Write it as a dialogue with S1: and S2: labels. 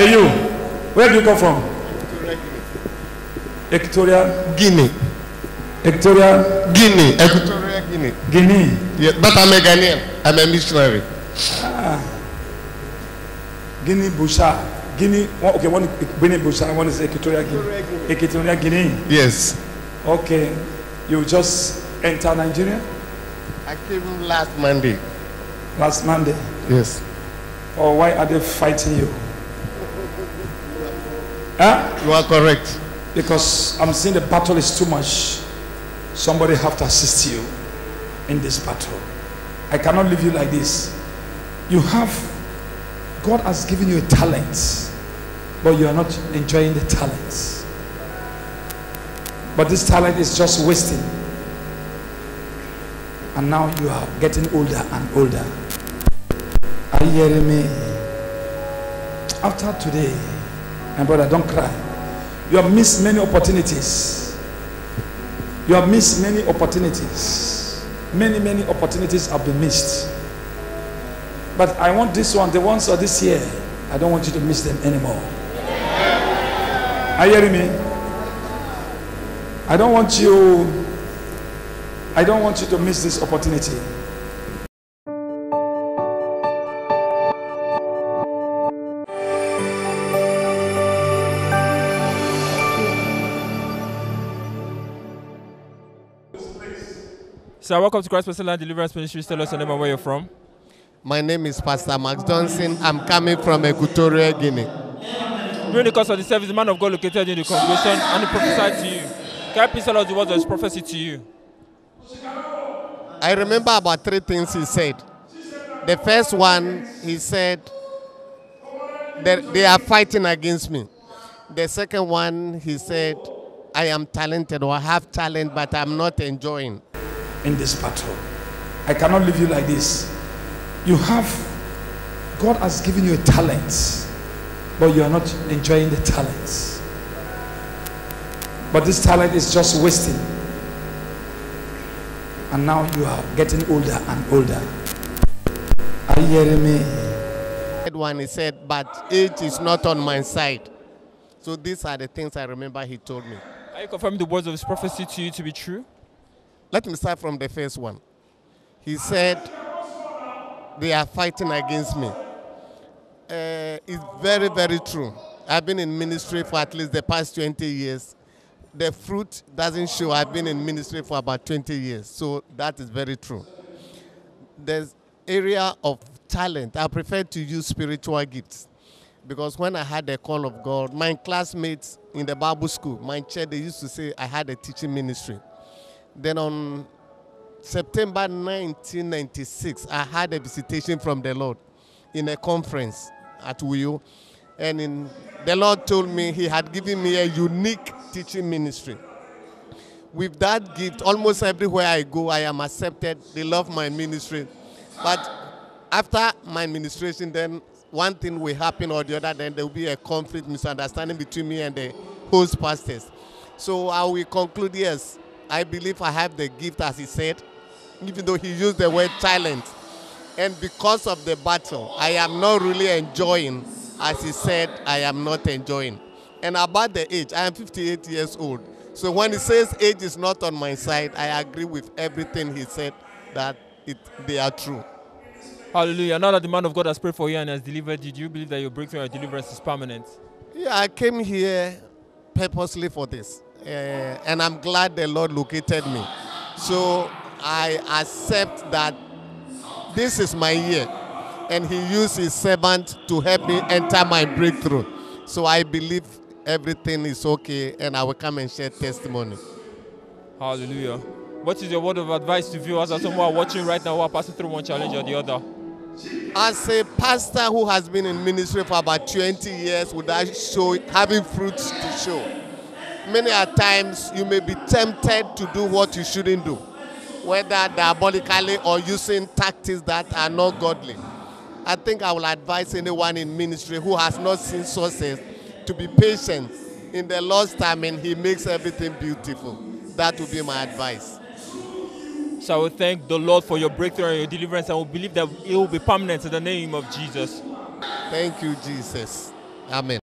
S1: Hey you, where do you come from? Equatorial
S2: Guinea.
S1: Equatorial
S2: Guinea. Equatorial Guinea.
S1: Guinea.
S2: Yeah, but I'm a Ghanaian. I'm a missionary.
S1: Guinea Busha. Guinea one, okay, one Guinea Busha, one is Equatorial Guinea. Equatorial Guinea.
S2: Yes.
S1: Okay. You just enter Nigeria
S2: I came last Monday.
S1: last Monday.
S2: Yes.
S1: Or why are they fighting you? Huh?
S2: You are correct.
S1: Because I'm seeing the battle is too much. Somebody have to assist you in this battle. I cannot leave you like this. You have, God has given you a talent, but you are not enjoying the talent. But this talent is just wasting. And now you are getting older and older. Are you hearing me? After today, my brother, don't cry. You have missed many opportunities. You have missed many opportunities. Many, many opportunities have been missed. But I want this one, the ones of this year, I don't want you to miss them anymore. Are you hearing me? I don't want you, I don't want you to miss this opportunity.
S3: So welcome to Christ Mercyland Deliverance Ministry. Tell us your name and where you're from.
S2: My name is Pastor Max Johnson. I'm coming from Equatorial Guinea.
S3: During the course of the service, the man of God located in the congregation and he prophesied to you. Can you please tell us the words of his prophecy to you?
S2: I remember about three things he said. The first one, he said that they are fighting against me. The second one, he said, I am talented or I have talent, but I'm not enjoying.
S1: In this battle. I cannot leave you like this. You have, God has given you a talent, but you are not enjoying the talent. But this talent is just wasting. And now you are getting older and older. Are you hearing me?
S2: Third one, he said, but age is not on my side. So these are the things I remember he told me.
S3: Are you confirming the words of his prophecy to you to be true?
S2: Let me start from the first one. He said, They are fighting against me. Uh, it's very, very true. I've been in ministry for at least the past 20 years. The fruit doesn't show. I've been in ministry for about 20 years. So that is very true. There's area of talent. I prefer to use spiritual gifts because when I had the call of God, my classmates in the Bible school, my church, they used to say I had a teaching ministry. Then on September 1996, I had a visitation from the Lord in a conference at Uyo. And in, the Lord told me He had given me a unique teaching ministry. With that gift, almost everywhere I go, I am accepted. They love my ministry. But after my ministration, then one thing will happen or the other, then there will be a conflict, misunderstanding between me and the host pastors. So I will conclude yes, I believe I have the gift as he said, even though he used the word talent. And because of the battle, I am not really enjoying, as he said, I am not enjoying. And about the age, I am 58 years old. So when he says age is not on my side, I agree with everything he said that it, they are true.
S3: Hallelujah. Now that the man of God has prayed for you and has delivered you, do you believe that your breakthrough and deliverance is permanent?
S2: Yeah, I came here purposely for this. Uh, and I'm glad the Lord located me. So I accept that this is my year. And He used His servant to help me enter my breakthrough. So I believe everything is okay and I will come and share testimony.
S3: Hallelujah. What is your word of advice to viewers as someone who are watching right now who are passing through one challenge or the other?
S2: As a pastor who has been in ministry for about 20 years without show, having fruits to show, many a times you may be tempted to do what you shouldn't do, whether diabolically or using tactics that are not godly. I think I will advise anyone in ministry who has not seen success to be patient. In the Lord's time, and He makes everything beautiful. That would be my advice.
S3: So I will thank the Lord for your breakthrough and your deliverance and will believe that it will be permanent in the name of Jesus.
S2: Thank you, Jesus. Amen.